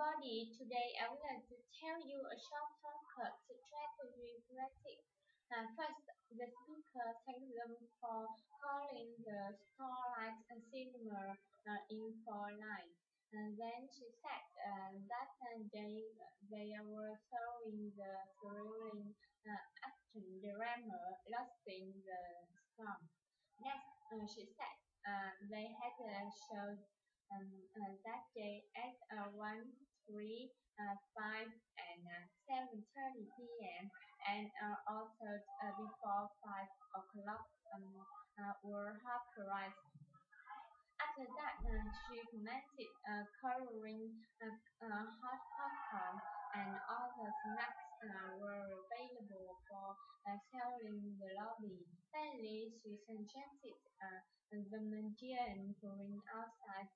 everybody, today I would like to tell you a short talk strategy practice. Uh, first, the speaker thanked them for calling the Starlight Cinema uh, in for light. And then she said uh, that they, they were showing the thrilling uh, action drama Lost in the Storm. Next, uh, she said uh, they had a show um, uh, that day at 1, 3, uh, 5, and uh, 7.30 p.m. and uh, also before 5 o'clock um, were half price. After that, uh, she commented uh, coloring uh, uh, hot popcorn and other snacks uh, were available for uh, selling in the lobby. Finally, she suggested uh, the Mandarin going outside